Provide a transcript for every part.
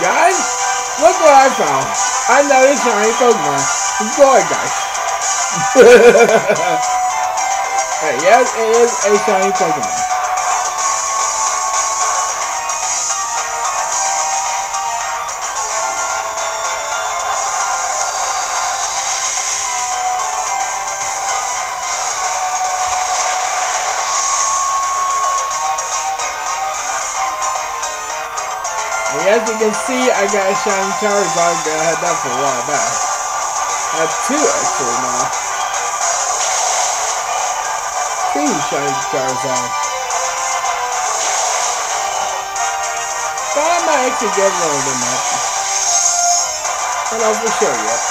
Guys, look what I found. This shiny Pokemon. Enjoy, guys. hey, yes, it is a shiny Pokemon. And as you can see, I got a shiny Charizard that I had that for a while back. I have two actually now. Two shiny Charizard. But I might actually get one of them up. I don't know for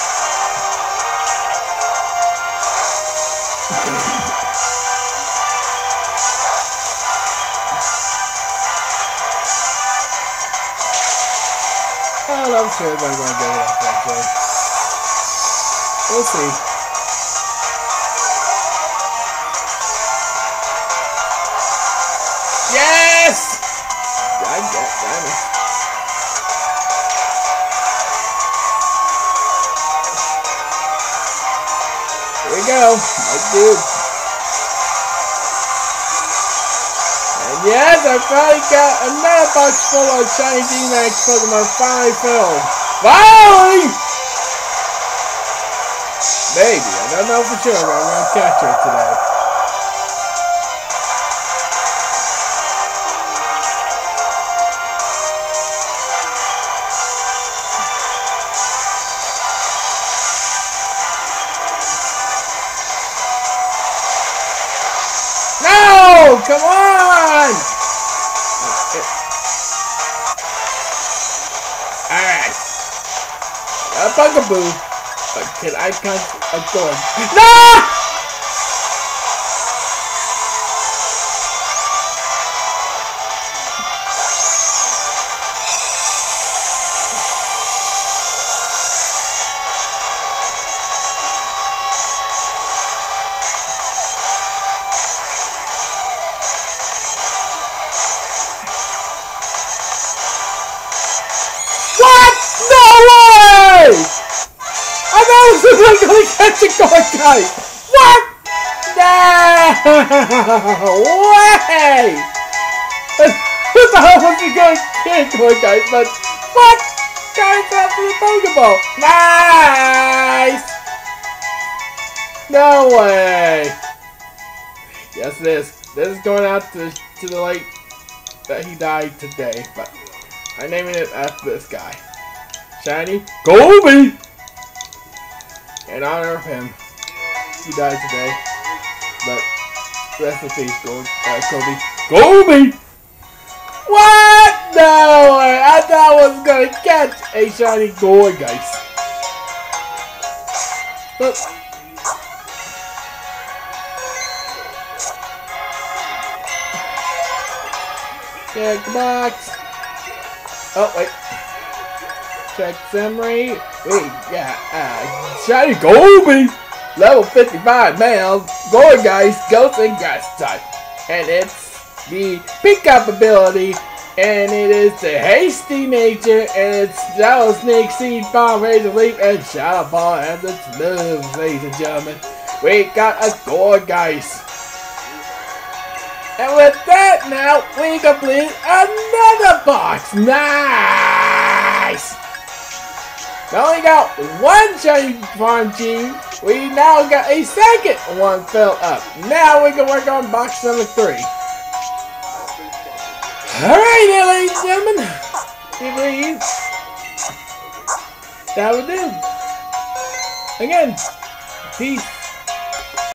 Well, I'm sure I'm gonna get it up eventually. We'll see. Yes! I get damn it. Here we go, my dude. Yes, I finally got another box full of shiny D-Max Pokemon finally filled. Finally! Maybe, I don't know for sure, but I'm gonna catch her today. No! Come on! Alright. A bugaboo. But can I count a door? No! I thought I was just going to catch a Gourgeist! What? No way! What the hell was he going to catch Gourgeist? But what? Guys after the Pokeball! Nice! No way! Yes, it is. This is going out to, to the lake that he died today, but I'm naming it after this guy. Shiny Gobi! In honor of him. He died today. But rest in peace, Gold, uh, Kobe. Gobi! What? No way! I thought I was gonna catch a shiny Gourgeist. Look. Check the box. Oh, wait. Summary. Wait, yeah, uh, Shiny Gobi! Level 55 male, Gourgeist, Ghost and Grass type. And it's the pickup ability, and it is the hasty nature, and it's Shadow Sneak, Seed Bomb, Razor Leaf, and Shadow Ball as its moves, ladies and gentlemen. We got a Gourgeist. And with that now, we complete another box. Nice! We only got one shiny team. We now got a second one filled up. Now we can work on box number three. Alright ladies and gentlemen. I believe that will do. Again, peace.